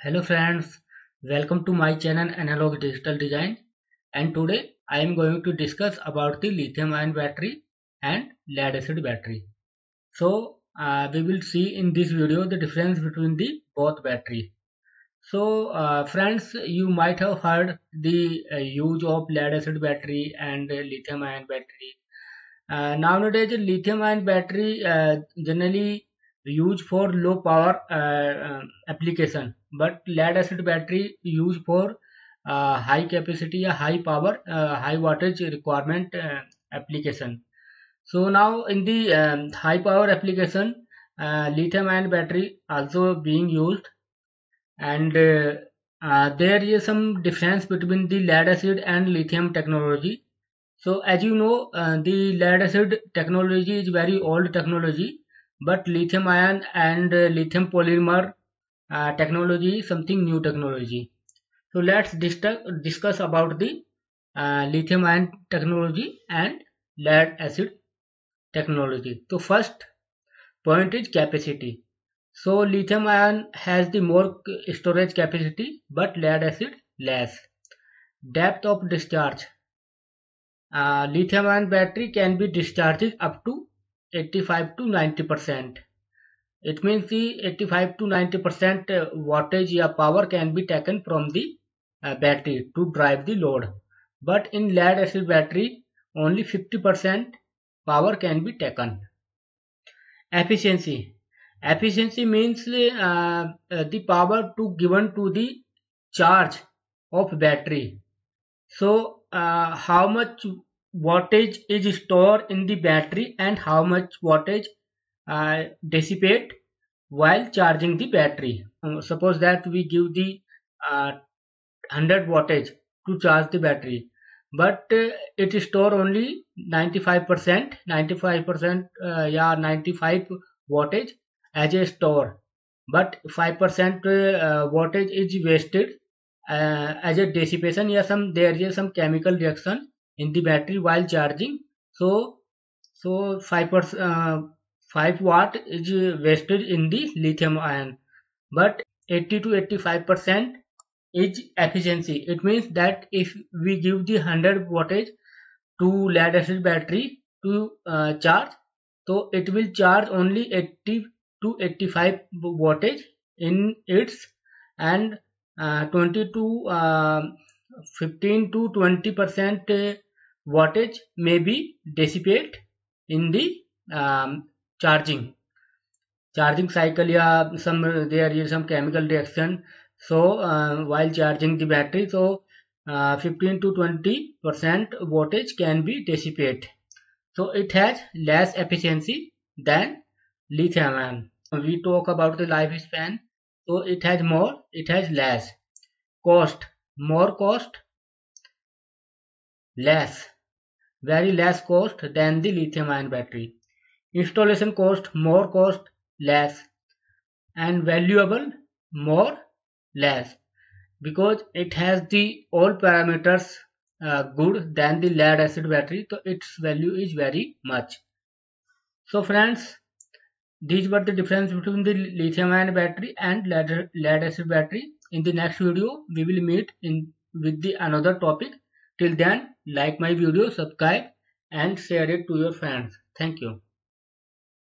Hello friends, welcome to my channel Analog Digital Design and today I am going to discuss about the lithium ion battery and lead acid battery. So uh, we will see in this video the difference between the both battery. So uh, friends you might have heard the uh, use of lead acid battery and lithium ion battery. Uh, nowadays lithium ion battery uh, generally used for low power uh, application. But lead acid battery used for uh, high capacity high power uh, high wattage requirement uh, application. So now in the um, high power application uh, lithium ion battery also being used. And uh, uh, there is some difference between the lead acid and lithium technology. So as you know the lead acid technology is very old technology but lithium ion and lithium polymer uh, technology something new technology. So let's discuss about the uh, lithium ion technology and lead acid technology. So first point is capacity. So lithium ion has the more storage capacity but lead acid less. Depth of discharge. Uh, lithium ion battery can be discharged up to 85 to 90 percent. It means the 85 to 90 percent uh, wattage or power can be taken from the uh, battery to drive the load. But in lead acid battery only 50 percent power can be taken. Efficiency. Efficiency means uh, uh, the power to given to the charge of battery. So uh, how much wattage is stored in the battery and how much wattage uh, dissipate while charging the battery. Um, suppose that we give the uh, 100 wattage to charge the battery but uh, it store only 95% 95% uh, yeah 95 wattage as a store but 5% uh, wattage is wasted uh, as a dissipation yeah some there is some chemical reaction in the battery while charging. So so 5% 5 watt is wasted in the lithium ion. But 80 to 85 percent is efficiency. It means that if we give the 100 wattage to lead acid battery to uh, charge so it will charge only 80 to 85 wattage in its and uh, 20 to uh, 15 to 20 percent wattage may be dissipate in the um, charging. Charging cycle yeah some there is some chemical reaction. So uh, while charging the battery so uh, 15 to 20 percent voltage can be dissipate so it has less efficiency than lithium ion we talk about the lifespan. So it has more it has less. Cost more cost less very less cost than the lithium ion battery. Installation cost more cost less. And valuable more less. Because it has the all parameters uh, good than the lead acid battery so its value is very much. So friends these were the difference between the lithium ion battery and lead, lead acid battery. In the next video we will meet in with the another topic till then like my video subscribe and share it to your friends. Thank you